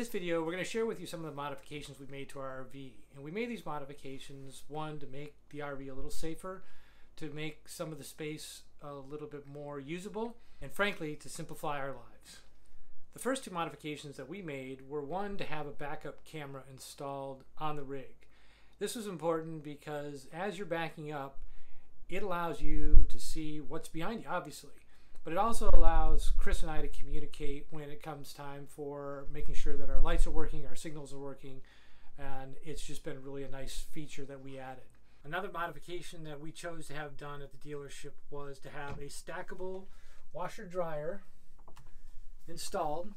In this video, we're going to share with you some of the modifications we made to our RV. And we made these modifications, one, to make the RV a little safer, to make some of the space a little bit more usable, and frankly, to simplify our lives. The first two modifications that we made were one, to have a backup camera installed on the rig. This was important because as you're backing up, it allows you to see what's behind you, obviously but it also allows Chris and I to communicate when it comes time for making sure that our lights are working, our signals are working, and it's just been really a nice feature that we added. Another modification that we chose to have done at the dealership was to have a stackable washer dryer installed.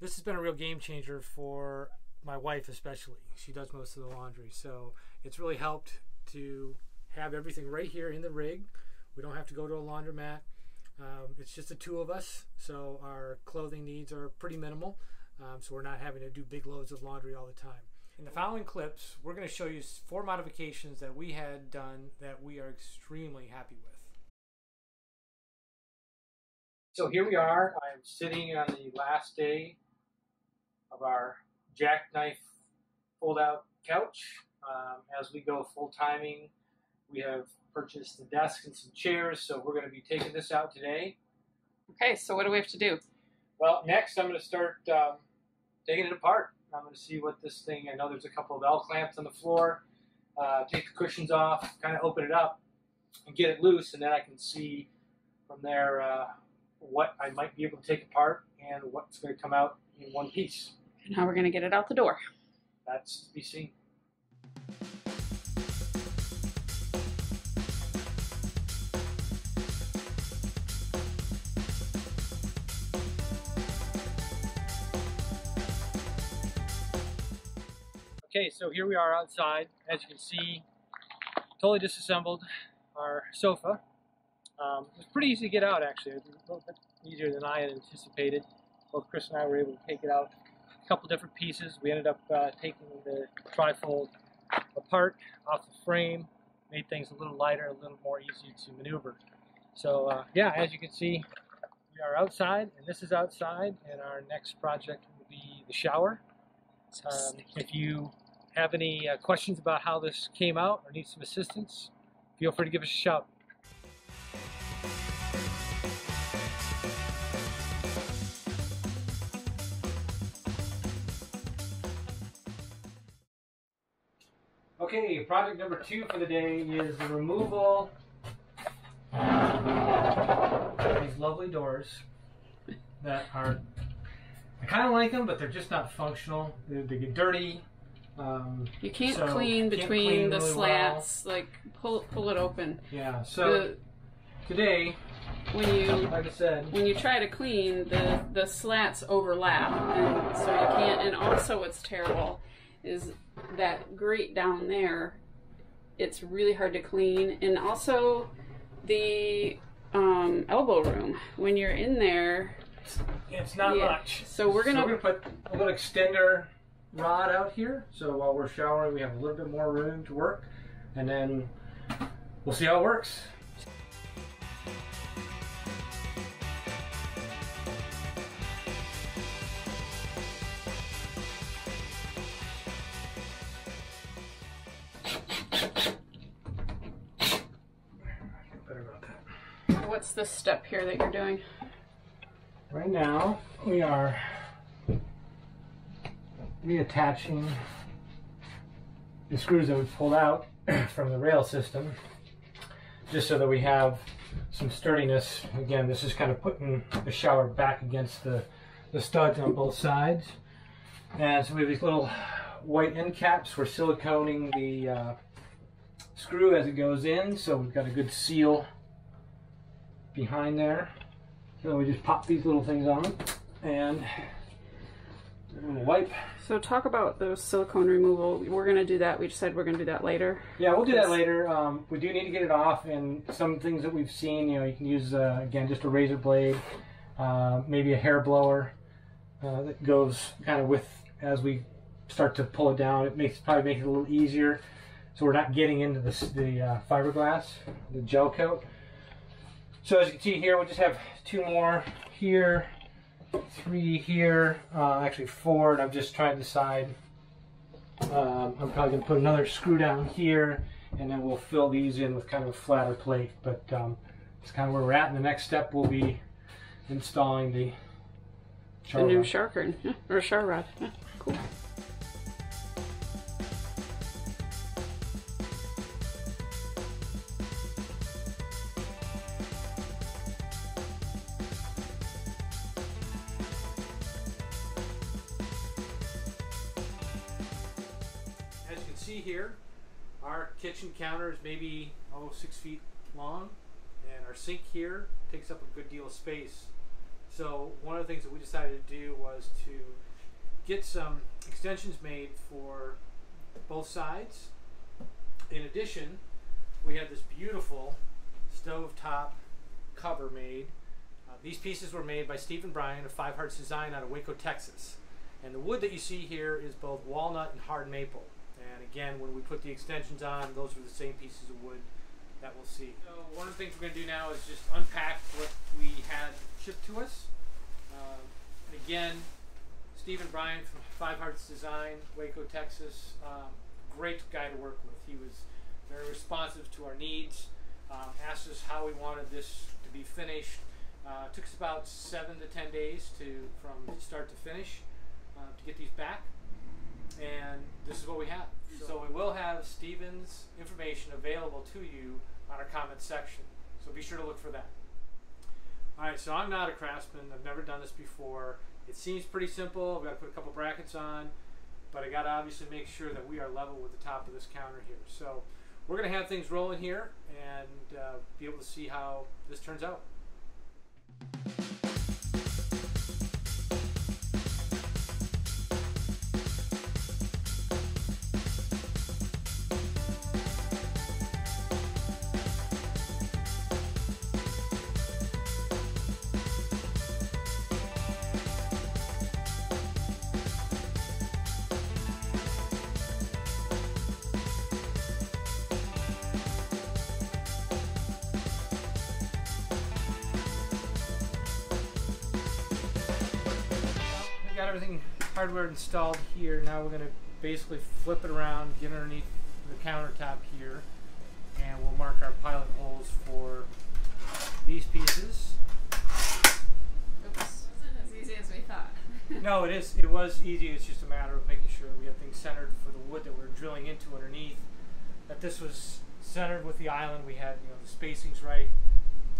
This has been a real game changer for my wife especially. She does most of the laundry, so it's really helped to have everything right here in the rig. We don't have to go to a laundromat. Um, it's just the two of us, so our clothing needs are pretty minimal. Um, so we're not having to do big loads of laundry all the time. In the following clips, we're going to show you four modifications that we had done that we are extremely happy with. So here we are. I'm sitting on the last day of our jackknife fold-out couch. Um, as we go full timing, we have purchased a desk and some chairs, so we're going to be taking this out today. Okay, so what do we have to do? Well, next I'm going to start um, taking it apart. I'm going to see what this thing, I know there's a couple of L-clamps on the floor, uh, take the cushions off, kind of open it up and get it loose, and then I can see from there uh, what I might be able to take apart and what's going to come out in one piece. And how we're going to get it out the door. That's to be seen. Okay, so here we are outside. As you can see, totally disassembled our sofa. Um, it was pretty easy to get out, actually. It was a little bit easier than I had anticipated. Both Chris and I were able to take it out a couple different pieces. We ended up uh, taking the trifold apart off the frame, made things a little lighter, a little more easy to maneuver. So uh, yeah, as you can see, we are outside, and this is outside, and our next project will be the shower. Um, if you have any uh, questions about how this came out or need some assistance, feel free to give us a shout. Okay, project number two for the day is the removal of these lovely doors that are, I kind of like them, but they're just not functional. They, they get dirty, um, You can't so clean can't between clean the really slats. Like pull pull it open. yeah, so The, today, when you like I said, when you try to clean, the the slats overlap, and so you can't. And also, what's terrible is that grate down there. It's really hard to clean, and also the um, elbow room when you're in there. it's not Yeah. much. So we're gonna- so we're gonna put a little extender rod out here. So while we're showering, we have a little bit more room to work, and then we'll see how it works. Better about that. What's this step here that you're doing? Right now, we are reattaching the screws that we pulled out from the rail system, just so that we have some sturdiness. Again, this is kind of putting the shower back against the, the studs on both sides. And so we have these little white end caps. We're siliconing the uh, screw as it goes in, so we've got a good seal behind there. So we just pop these little things on and wipe. So talk about those silicone removal. We're gonna do that. We just said we're gonna do that later. Yeah, we'll do that later. Um, we do need to get it off, and some things that we've seen, you know, you can use uh, again just a razor blade, uh, maybe a hair blower uh, that goes kind of with as we start to pull it down. It makes probably makes it a little easier, so we're not getting into the the uh, fiberglass, the gel coat. So as you can see here, we just have two more here three here, uh, actually four, and I've just tried to decide. Um, I'm probably going to put another screw down here, and then we'll fill these in with kind of a flatter plate. But um, it's kind of where we're at. And the next step will be installing the, the new sharker or char rod. Yeah, cool. See here, our kitchen counter is maybe oh six feet long, and our sink here takes up a good deal of space. So one of the things that we decided to do was to get some extensions made for both sides. In addition, we had this beautiful stove top cover made. Uh, these pieces were made by Stephen Bryan of Five Hearts Design out of Waco, Texas. And the wood that you see here is both walnut and hard maple. And again, when we put the extensions on, those are the same pieces of wood that we'll see. So one of the things we're going to do now is just unpack what we had shipped to us. Um, again, Stephen Bryan from Five Hearts Design, Waco, Texas. Um, great guy to work with. He was very responsive to our needs. Um, asked us how we wanted this to be finished. Uh, took us about seven to ten days to from start to finish uh, to get these back and this is what we have. So we will have Stephen's information available to you on our comment section. So be sure to look for that. All right, so I'm not a craftsman. I've never done this before. It seems pretty simple. I've got to put a couple brackets on, but I got to obviously make sure that we are level with the top of this counter here. So we're going to have things rolling here and uh, be able to see how this turns out. Got everything hardware installed here. Now we're going to basically flip it around, get underneath the countertop here, and we'll mark our pilot holes for these pieces. Oops. Wasn't as easy as we thought. no, it is. It was easy. It's just a matter of making sure we have things centered for the wood that we're drilling into underneath. That this was centered with the island. We had you know the spacings right.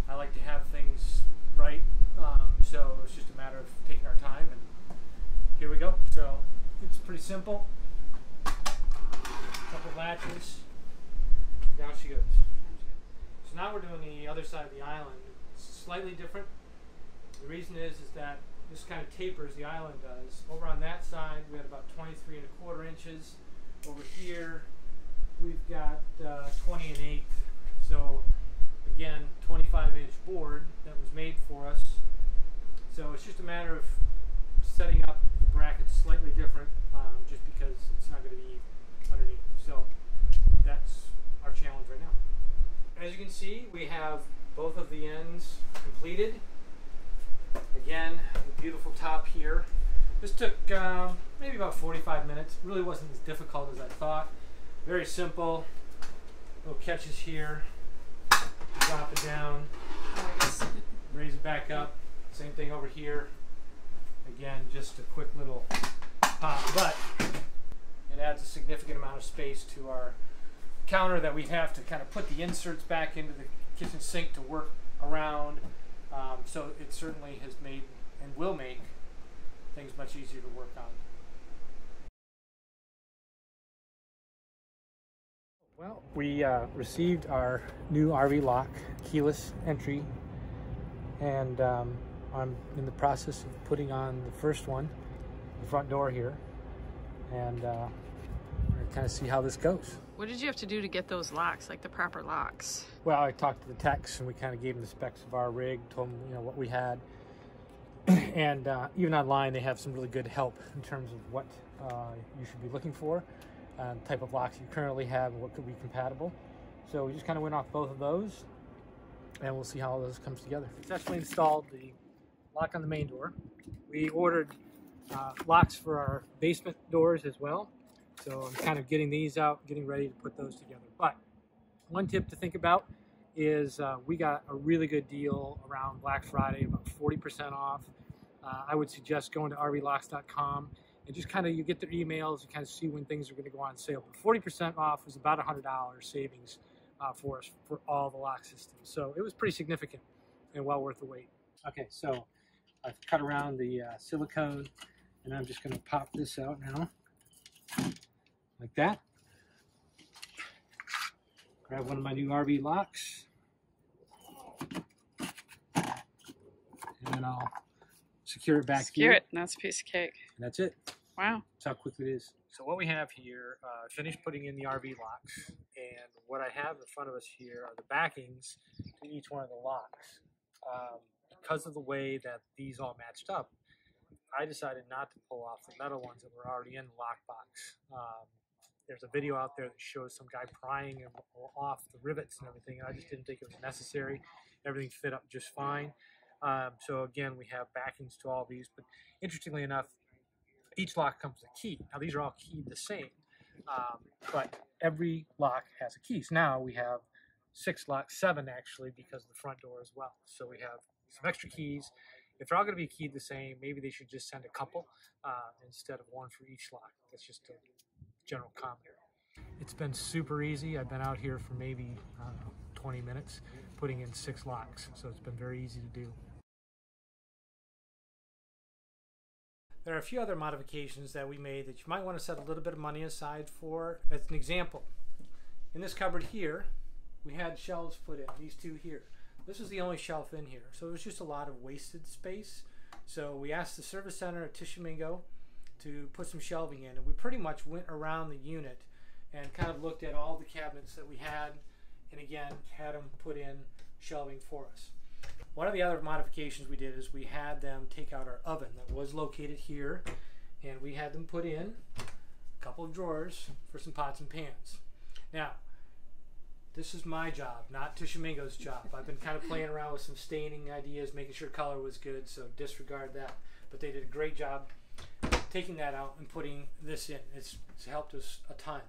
I like to have things right, um, so it's just a matter of taking our time and here we go. So it's pretty simple. Couple latches. And Down she goes. So now we're doing the other side of the island. It's slightly different. The reason is is that this kind of tapers the island does. Over on that side we had about 23 and a quarter inches. Over here we've got uh, 20 and 8. So again 25 inch board that was made for us. So it's just a matter of setting up slightly different um, just because it's not going to be underneath. So that's our challenge right now. As you can see, we have both of the ends completed. Again, the beautiful top here. This took um, maybe about 45 minutes. It really wasn't as difficult as I thought. Very simple. Little catches here. Drop it down. Raise it back up. Same thing over here. Again, just a quick little pop, but it adds a significant amount of space to our counter that we have to kind of put the inserts back into the kitchen sink to work around. Um, so it certainly has made and will make things much easier to work on. Well, we uh, received our new RV lock keyless entry and um, I'm in the process of putting on the first one, the front door here, and uh, we're gonna kind of see how this goes. What did you have to do to get those locks, like the proper locks? Well, I talked to the techs and we kind of gave them the specs of our rig, told them you know what we had, and uh, even online they have some really good help in terms of what uh, you should be looking for, uh, type of locks you currently have, and what could be compatible. So we just kind of went off both of those, and we'll see how all this comes together. Successfully installed the lock on the main door. We ordered uh, locks for our basement doors as well. So I'm kind of getting these out, getting ready to put those together. But one tip to think about is uh, we got a really good deal around Black Friday, about 40% off. Uh, I would suggest going to rvlocks.com and just kind of you get their emails, you kind of see when things are going to go on sale. But 40% off was about $100 savings uh, for us for all the lock systems. So it was pretty significant and well worth the wait. Okay, so I've cut around the uh, silicone and I'm just going to pop this out now like that. Grab one of my new RV locks. And then I'll secure it back Secure here. it. And that's a piece of cake. And that's it. Wow. That's how quick it is. So what we have here, uh, finished putting in the RV locks, and what I have in front of us here are the backings to each one of the locks. Um, because of the way that these all matched up, I decided not to pull off the metal ones that were already in the lockbox. Um, there's a video out there that shows some guy prying off the rivets and everything, and I just didn't think it was necessary. Everything fit up just fine. Um, so again, we have backings to all these, but interestingly enough, each lock comes with a key. Now these are all keyed the same, um, but every lock has a key. So now we have six locks, seven actually, because of the front door as well. So we have some extra keys. If they're all going to be keyed the same, maybe they should just send a couple uh, instead of one for each lock. That's just a general comment. It's been super easy. I've been out here for maybe, I 20 minutes putting in six locks. So it's been very easy to do. There are a few other modifications that we made that you might want to set a little bit of money aside for. As an example, in this cupboard here, we had shelves put in, these two here. This was the only shelf in here, so it was just a lot of wasted space. So we asked the service center at Tishomingo to put some shelving in, and we pretty much went around the unit and kind of looked at all the cabinets that we had, and again, had them put in shelving for us. One of the other modifications we did is we had them take out our oven that was located here, and we had them put in a couple of drawers for some pots and pans. Now, this is my job, not Tishomingo's job. I've been kind of playing around with some staining ideas, making sure color was good, so disregard that. But they did a great job taking that out and putting this in. It's, it's helped us a ton.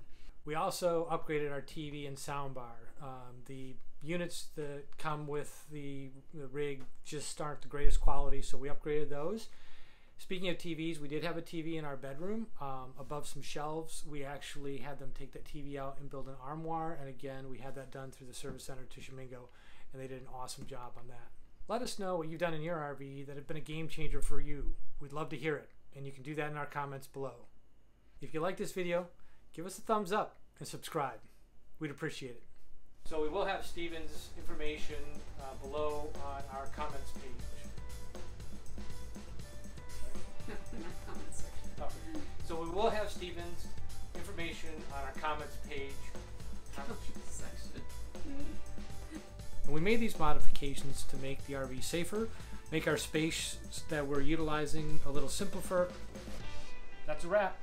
We also upgraded our TV and soundbar. Um, the units that come with the, the rig just aren't the greatest quality, so we upgraded those. Speaking of TVs, we did have a TV in our bedroom um, above some shelves. We actually had them take that TV out and build an armoire, and again, we had that done through the service center Tishomingo, and they did an awesome job on that. Let us know what you've done in your RV that have been a game changer for you. We'd love to hear it, and you can do that in our comments below. If you like this video, give us a thumbs up and subscribe. We'd appreciate it. So we will have Stephen's information uh, below on our comments page. We will have Stephen's information on our comments page. And we made these modifications to make the RV safer, make our space that we're utilizing a little simpler. That's a wrap.